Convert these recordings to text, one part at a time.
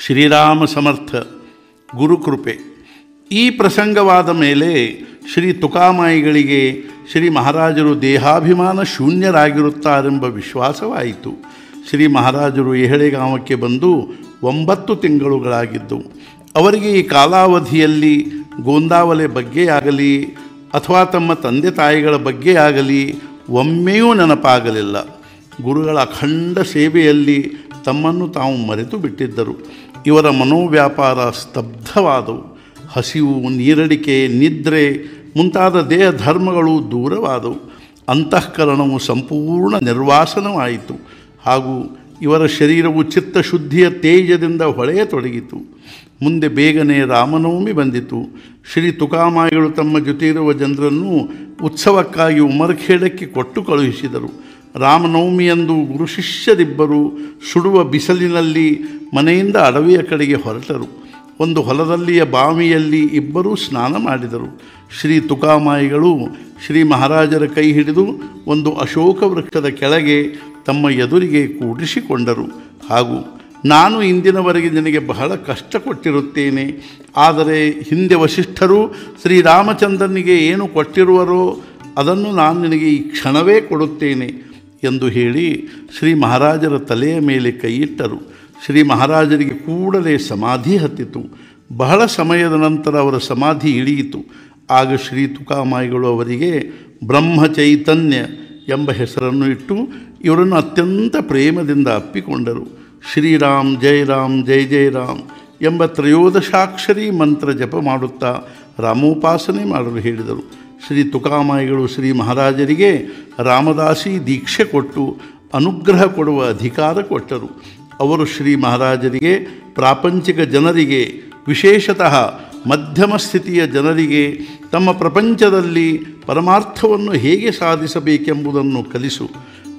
ಶ್ರೀರಾಮ ಸಮರ್ಥ ಗುರುಕೃಪೆ ಈ ಪ್ರಸಂಗವಾದ ಮೇಲೆ ಶ್ರೀ ತುಕಾಮಾಯಿಗಳಿಗೆ ಶ್ರೀ ಮಹಾರಾಜರು ದೇಹಾಭಿಮಾನ ಶೂನ್ಯರಾಗಿರುತ್ತಾರೆಂಬ ವಿಶ್ವಾಸವಾಯಿತು. ಶ್ರೀ ಮಹಾರಾಜರು ಎಹಳೆಗಾಮಕ್ಕೆ ಬಂದು ಒಂಬತ್ತು ತಿಂಗಳುಗಳಾಗಿದ್ದವು ಅವರಿಗೆ ಈ ಕಾಲಾವಧಿಯಲ್ಲಿ ಗೋಂದಾವಲೆ ಬಗ್ಗೆಯಾಗಲಿ ಅಥವಾ ತಮ್ಮ ತಂದೆ ತಾಯಿಗಳ ಬಗ್ಗೆಯಾಗಲಿ ಒಮ್ಮೆಯೂ ನೆನಪಾಗಲಿಲ್ಲ. ಗುರುಗಳ ಅಖಂಡ ಸೇವೆಯಲ್ಲಿ ತಮ್ಮನ್ನು ತಾವು ಮರೆತು ಬಿಟ್ಟಿದ್ದರು. ಇವರ ಮನೋವ್ಯಾಪಾರ ಸ್ತಬ್ಧವಾದವು. ಹಸಿವು, ನೀರಡಿಕೆ, ನಿದ್ರೆ ಮುಂತಾದ ದೇಹ ಧರ್ಮಗಳು ದೂರವಾದವು. ಅಂತಃಕರಣವು ಸಂಪೂರ್ಣ ನಿರ್ವಾಸನವಾಯಿತು ಹಾಗೂ ಇವರ ಶರೀರವು ಚಿತ್ತಶುದ್ಧಿಯ ತೇಜದಿಂದ ಹೊಳೆಯತೊಡಗಿತು ಮುಂದೆ ಬೇಗನೆ ರಾಮನವಮಿ ಬಂದಿತು. ಶ್ರೀ ತುಕಾಮಾಯಿಗಳು ತಮ್ಮ ಜೊತೆ ಇರುವ ಜನರನ್ನು ಉತ್ಸವಕ್ಕಾಗಿ ಉಮರ್ಖೇಡಕ್ಕೆ ಕೊಟ್ಟು ಕಳುಹಿಸಿದರು. ರಾಮನವಮಿಯಂದು ಗುರು ಶಿಷ್ಯರಿಬ್ಬರು ಸುಡುವ ಬಿಸಿಲಿನಲ್ಲಿ ಮನೆಯಿಂದ ಅಡವಿಯ ಕಡೆಗೆ ಹೊರಟರು. ಒಂದು ಹೊಲದಲ್ಲಿಯ ಬಾವಿಯಲ್ಲಿ ಇಬ್ಬರೂ ಸ್ನಾನ ಮಾಡಿದರು. ಶ್ರೀ ತುಕಾಮಾಯಿಗಳು ಶ್ರೀ ಮಹಾರಾಜರ ಕೈ ಹಿಡಿದು ಒಂದು ಅಶೋಕ ವೃಕ್ಷದ ಕೆಳಗೆ ತಮ್ಮ ಎದುರಿಗೆ ಕೂಡಿಸಿಕೊಂಡರು. ಹಾಗೂ ನಾನು ಇಂದಿನವರೆಗೆ ನಿನಗೆ ಬಹಳ ಕಷ್ಟ ಕೊಟ್ಟಿರುತ್ತೇನೆ. ಆದರೆ ಹಿಂದೆ ವಶಿಷ್ಠರು ಶ್ರೀರಾಮಚಂದ್ರನಿಗೆ ಏನು ಕೊಟ್ಟಿರುವರೋ ಅದನ್ನು ನಾನು ನಿನಗೆ ಈ ಕ್ಷಣವೇ ಕೊಡುತ್ತೇನೆ. ಎಂದು ಹೇಳಿ ಶ್ರೀ ಮಹಾರಾಜರ ತಲೆಯ ಮೇಲೆ ಕೈಯಿಟ್ಟರು. ಶ್ರೀ ಮಹಾರಾಜರಿಗೆ ಕೂಡಲೇ ಸಮಾಧಿ ಹತ್ತಿತು. ಬಹಳ ಸಮಯದ ನಂತರ ಅವರ ಸಮಾಧಿ ಇಳಿಯಿತು. ಆಗ ಶ್ರೀ ತುಕಾಮಾಯಿಗಳು ಅವರಿಗೆ, ಬ್ರಹ್ಮ ಚೈತನ್ಯ ಎಂಬ ಹೆಸರನ್ನು ಇಟ್ಟು ಇವರನ್ನು ಅತ್ಯಂತ ಪ್ರೇಮದಿಂದ ಅಪ್ಪಿಕೊಂಡರು. ಶ್ರೀರಾಮ್, ಜೈ ರಾಮ್, ಜೈ ಜೈ ರಾಮ್ ಎಂಬ ತ್ರಯೋದಶಾಕ್ಷರಿ ಮಂತ್ರ ಜಪ ಮಾಡುತ್ತಾ ರಾಮೋಪಾಸನೆ ಮಾಡಲು ಹೇಳಿದರು. ಶ್ರೀ ತುಕಾಮಾಯಿಗಳು ಶ್ರೀ ಮಹಾರಾಜರಿಗೆ ರಾಮದಾಸಿ ದೀಕ್ಷೆ ಕೊಟ್ಟು ಅನುಗ್ರಹ ಕೊಡುವ ಅಧಿಕಾರ ಕೊಟ್ಟರು. ಅವರು ಶ್ರೀ ಮಹಾರಾಜರಿಗೆ, ಪ್ರಾಪಂಚಿಕ ಜನರಿಗೆ, ವಿಶೇಷತಃ ಮಧ್ಯಮ ಸ್ಥಿತಿಯ ಜನರಿಗೆ, ತಮ್ಮ ಪ್ರಪಂಚದಲ್ಲಿ ಪರಮಾರ್ಥವನ್ನು ಹೇಗೆ ಸಾಧಿಸಬೇಕೆಂಬುದನ್ನು ಕಲಿಸು,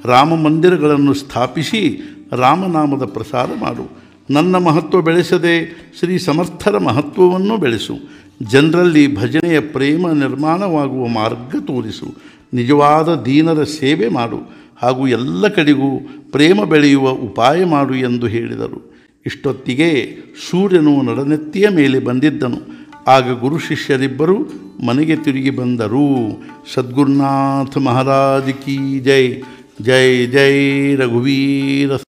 ರಾಮ ಮಂದಿರಗಳನ್ನು ಸ್ಥಾಪಿಸಿ ರಾಮನಾಮದ ಪ್ರಸಾರ ಮಾಡು. ನನ್ನ ಮಹತ್ವ ಬೆಳೆಸದೆ ಶ್ರೀ ಸಮರ್ಥರ ಮಹತ್ವವನ್ನು ಬೆಳೆಸು. ಜನರಲ್ಲಿ ಭಜನೆಯ ಪ್ರೇಮ ನಿರ್ಮಾಣವಾಗುವ ಮಾರ್ಗ ತೋರಿಸು. ನಿಜವಾದ ದೀನರ ಸೇವೆ ಮಾಡು. ಹಾಗೂ ಎಲ್ಲ ಕಡೆಗೂ ಪ್ರೇಮ ಬೆಳೆಯುವ ಉಪಾಯ ಮಾಡು ಎಂದು ಹೇಳಿದರು. ಇಷ್ಟೊತ್ತಿಗೆ ಸೂರ್ಯನು ನಡನೆತ್ತಿಯ ಮೇಲೆ ಬಂದಿದ್ದನು. ಆಗ ಗುರು ಶಿಷ್ಯರಿಬ್ಬರು ಮನೆಗೆ ತಿರುಗಿ ಬಂದರು. ಸದ್ಗುರುನಾಥ ಮಹಾರಾಜ್ ಕಿ ಜೈ. ಜೈ ಜೈ ರಘುವೀರ